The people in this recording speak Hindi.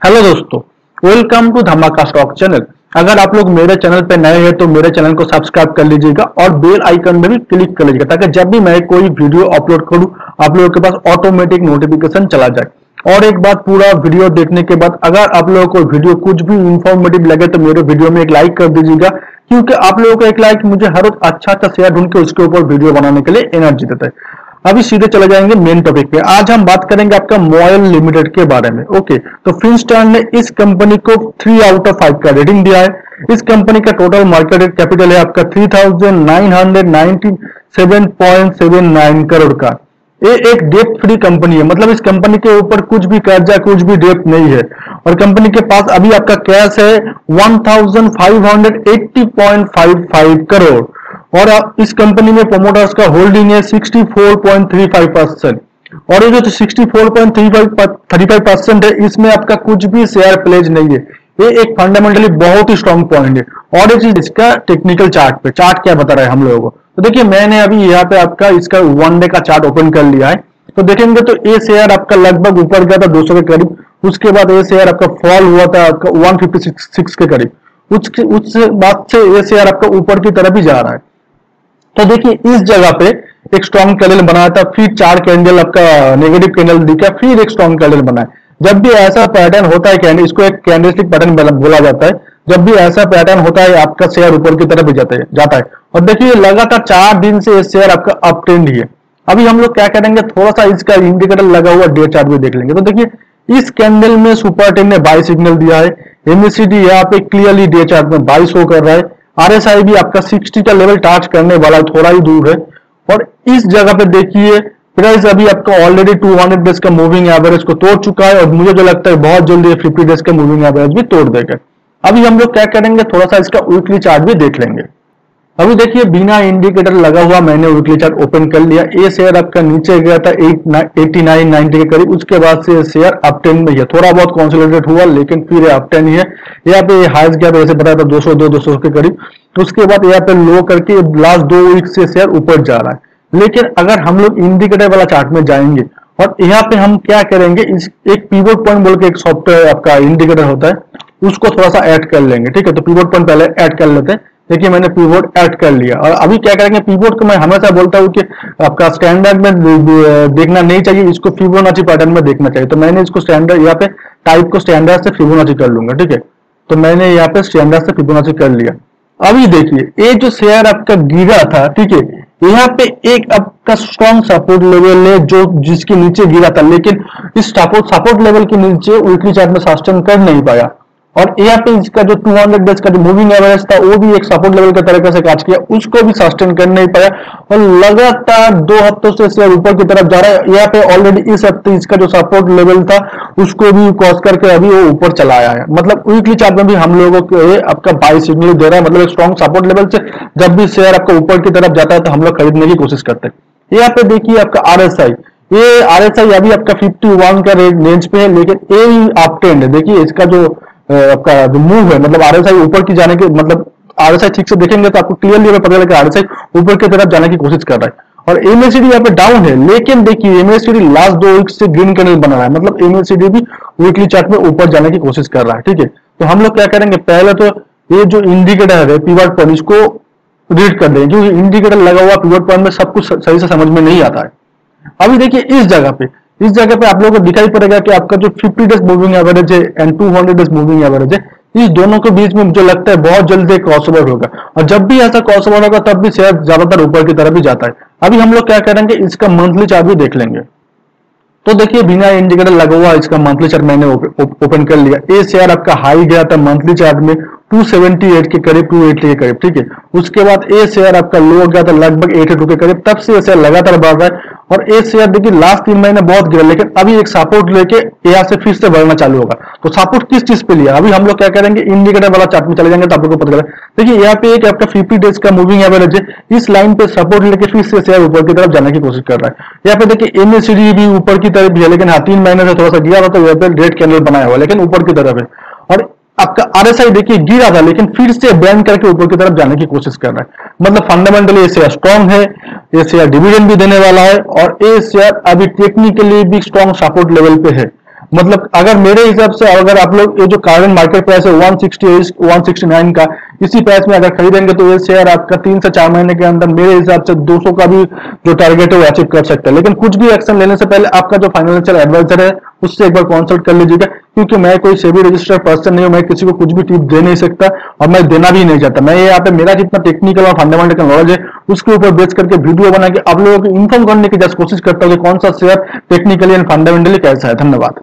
हेलो दोस्तों welcome to Dhamaka stock channel अगर आप लोग मेरे चैनल पर नए हैं तो मेरे चैनल को सब्सक्राइब कर लीजिएगा और बेल आइकन में भी क्लिक कर लीजिएगा ताकि जब भी मैं कोई वीडियो अपलोड करूँ, आप लोगों के पास ऑटोमेटिक नोटिफिकेशन चला जाए। और एक बात पूरा वीडियो देखने के बाद, अगर आप लोगों को वीडियो कुछ भी इंफॉर्मेटिव लगे तो मेरे वीडियो में एक लाइक कर दीजिएगा, क्योंकि आप लोगों का एक लाइक मुझे हर रोज अच्छा अच्छा शेयर ढूंढ के उसके ऊपर वीडियो बनाने के लिए एनर्जी देता है। अभी सीधे चले जाएँगे मेन टॉपिक पे। आज हम बात करेंगे आपका मोबाइल लिमिटेड के बारे में ओके तो फिनस्टार ने इस कंपनी को थ्री आउट ऑफ़ फाइव का रेटिंग दिया है। इस कंपनी का टोटल मार्केट कैपिटल है आपका three thousand nine hundred ninety seven point seven nine crore का। ये एक डेप फ्री कंपनी है। मतलब इस कंपनी के ऊपर कुछ भी कर्जा, कुछ भी डेप नहीं है। और कंपनी के पास अभी आपका कैश है one thousand five hundred eighty point five five crore और इस कंपनी में प्रोमोटर्स का होल्डिंग है 64.35 परसेंट और ये जो 64.35 परसेंट है, इसमें आपका कुछ भी शेयर प्लेज नहीं है। ये एक फंडामेंटली बहुत ही स्ट्रॉन्ग पॉइंट है। और एक चीज़, इसका टेक्निकल चार्ट पे चार्ट क्या बता रहा है हम लोगों को? तो देखिए, मैंने अभी यहाँ पे आपका इसका वन डे का चार्ट ओपन कर लिया है। तो देखेंगे तो ये शेयर आपका लगभग ऊपर गया था 200 के करीब। उसके बाद ये शेयर आपका फॉल हुआ था, आपका 156 के करीब। उसके, उस बाद से ये शेयर आपका ऊपर की तरफ़ ही जा रहा है। तो देखिए, इस जगह पे एक स्ट्रॉन्ग कैंडल बनाया था, फिर चार कैंडल आपका नेगेटिव कैंडल दिखा, फिर एक स्ट्रॉन्ग कैंडल बनाया जब भी ऐसा पैटर्न होता है कैंडल इसको एक कैंडलस्टिक पैटर्न बोला जाता है। जब भी ऐसा पैटर्न होता है, आपका शेयर ऊपर की तरफ़ जाता है जाता है। और देखिए, लगातार चार दिन से ये शेयर आपका अप ट्रेंड ही है। अभी हम लोग क्या करेंगे थोड़ा सा इसका इंडिकेटर लगा हुआ डे चार्ट भी देख लेंगे। तो देखिए, इस कैंडल में सुपर टेन ने बाई सिग्नल दिया है। एमएससीडी यहाँ पे क्लियरली डे चार्ट में बाई शो कर रहा है। आरएसआई भी आपका 60 का लेवल टच करने वाला है, थोड़ा ही दूर है। और इस जगह पे देखिए प्राइस अभी आपका ऑलरेडी 200 डेज़ का मूविंग एवरेज को तोड़ चुका है और मुझे जो लगता है बहुत जल्दी 50 डेज़ का मूविंग एवरेज भी तोड़ देगा। अभी हम लोग क्या करेंगे, थोड़ा सा इसका वीकली चार्ट भी देख लेंगे। अभी देखिए, बिना इंडिकेटर लगा हुआ मैंने वीकली चार्ट ओपन कर लिया। ये शेयर आपका नीचे गया था एटी नाइन नाइनटी के करीब। उसके बाद से शेयर अप टेन में है थोड़ा बहुत कॉन्सोलिडेट हुआ, लेकिन फिर अप टेन ही है। यहाँ पे हाइस गया जैसे बताया था 200 दो 200 के करीब। तो उसके बाद यहाँ पे लो करके लास्ट दो वीक से शेयर ऊपर जा रहा है। लेकिन अगर हम लोग इंडिकेटर वाला चार्ट में जाएँगे, और यहाँ पे हम क्या करेंगे, इस एक पीवोट पॉइंट बोल के एक सॉफ्टवेयर आपका इंडिकेटर होता है, उसको थोड़ा सा ऐड कर लेंगे, ठीक है? तो पीवोट पॉइंट पहले ऐड कर लेते हैं। देखिए, मैंने पीवोट ऐड कर लिया। और अभी क्या करेंगे पीवोट को मैं हमेशा बोलता हूँ कि आपका स्टैंडर्ड में देखना नहीं चाहिए, इसको फिबोनाची पैटर्न में देखना चाहिए। तो मैंने इसको स्टैंडर्ड यहाँ पे टाइप को स्टैंडर्ड से फिबोनाची कर लूँगा, ठीक है? तो मैंने यहाँ पे स्टैंडर्ड से फिबोनाची कर लिया। अभी देखिए, ये जो शेयर आपका गिरा था, ठीक है, यहाँ पे एक आपका स्ट्रॉन्ग सपोर्ट लेवल है जो जिसके नीचे गिरा था, लेकिन इस सपोर्ट सपोर्ट लेवल के नीचे वीकली चार्ट में सस्टेन कर नहीं पाया। और यहाँ पे इसका जो 200 डेज़ का जो मूविंग एवरेज था, वो भी एक सपोर्ट लेवल के तरीके से काज किया, उसको भी सस्टेन कर नहीं पाया और लगातार दो हफ्तों से शेयर ऊपर की तरफ़ जा रहा है। यहाँ पे ऑलरेडी इस हफ़्ते इसका जो सपोर्ट लेवल था, उसको भी क्रॉस करके अभी वो ऊपर चला आया है। मतलब वीकली चार्ट में भी हम लोगों को आपका बाई सिग्नल दे रहा है। मतलब एक स्ट्रॉन्ग सपोर्ट लेवल से जब भी शेयर आपका ऊपर की तरफ़ जाता है तो हम लोग खरीदने की कोशिश करते हैं। यहाँ पे देखिए आपका आर ये आर अभी आपका 51 का रेंज पे है, लेकिन ये अप ट्रेंड है। देखिए, इसका जो आपका जो मूव है मतलब आरएसआई ऊपर की जाने के मतलब आरएसआई ठीक से देखेंगे तो आपको क्लियरली पता लगेगा आरएसआई ऊपर की तरफ़ जाने की कोशिश कर रहा है। और एमएससीडी यहाँ पे डाउन है, लेकिन देखिए एमएससीडी लास्ट दो वीक से ग्रीन कैंडल बना रहा है मतलब एमएससीडी भी वीकली चार्ट में ऊपर जाने की कोशिश कर रहा है, ठीक है? तो हम लोग क्या करेंगे, पहले तो ये जो इंडिकेटर है पीवर्ड पॉइंट इसको रीड कर देंगे, क्योंकि इंडिकेटर लगा हुआ पीवर्ड पॉइंट में सब कुछ सही से समझ में नहीं आता है। अभी देखिए इस जगह पे इस जगह पे आप लोगों को दिखाई पड़ेगा कि आपका जो 50 डेज़ मूविंग एवरेज है एंड 200 डेज़ मूविंग एवरेज है, इस दोनों के बीच में मुझे लगता है बहुत जल्दी क्रॉसओवर होगा। और जब भी ऐसा क्रॉसओवर होगा, तब भी शेयर ज़्यादातर ऊपर की तरफ़ ही जाता है। अभी हम लोग क्या करेंगे, इसका मंथली चार्ट भी देख लेंगे। तो देखिए, बिना इंडिकेटर लगा हुआ इसका मंथली चार्ट मैंने ओपन कर लिया। ये शेयर आपका हाई गया था मंथली चार्ट में 278 के करीब 280 के करीब, ठीक है? उसके बाद ए शेयर आपका लो गया था, लगभग 82 के करीब। तब से ये शेयर लगातार बढ़ रहा है। और ए शेयर देखिए लास्ट तीन महीने बहुत गिरा, लेकिन अभी एक सपोर्ट लेके यहाँ से फिर से बढ़ना चालू होगा। तो सपोर्ट किस चीज़ पे लिया? अभी हम लोग क्या करेंगे? इंडिकेटर वाला चार्ट में चले जाएँगे तो आप लोग को पता चला देखिए, यहाँ पे एक आपका फिफ्टी डेज़ का मूविंग एवरेज है। इस लाइन पे सपोर्ट लेके फिर से शेयर ऊपर की तरफ़ जाने की कोशिश कर रहा है। यहाँ पे देखिए एमएसडी भी ऊपर की तरफ़ भी है, लेकिन हाँ तीन महीने से थोड़ा सा गिरा था तो यहाँ पे रेड कैंडल बनाया हुआ लेकिन ऊपर की तरफ़ है। आपका आर एस आई देखिए गिरा था, लेकिन फिर से बैंड करके ऊपर की तरफ़ जाने की कोशिश कर रहा है। मतलब फंडामेंटली ये शेयर स्ट्रॉन्ग है ये शेयर डिविडेंड भी देने वाला है, और ये शेयर अभी टेक्निकली भी स्ट्रॉन्ग सपोर्ट लेवल पे है। मतलब अगर मेरे हिसाब से अगर आप लोग ये जो कारण मार्केट प्राइस है 160 169 का, इसी प्राइस में अगर खरीदेंगे तो ये शेयर आपका तीन से चार महीने के अंदर मेरे हिसाब से 200 का भी जो टारगेट है वो अचीव कर सकता है। लेकिन कुछ भी एक्शन लेने से पहले आपका जो फाइनेंशियल एडवाइजर है, उससे एक बार कंसल्ट कर लीजिएगा, क्योंकि मैं कोई सेबी रजिस्टर्ड पर्सन नहीं हूँ, मैं किसी को कुछ भी टिप दे नहीं सकता और मैं देना भी नहीं चाहता। मैं यहाँ पे मेरा जितना टेक्निकल और फंडामेंटल नॉलेज है, उसके ऊपर बेच करके वीडियो बना के आप लोगों को इन्फॉर्म करने की जस्ट कोशिश करता हूँ कि कौन सा शेयर टेक्निकली एंड फंडामेंटली कैसा है। धन्यवाद।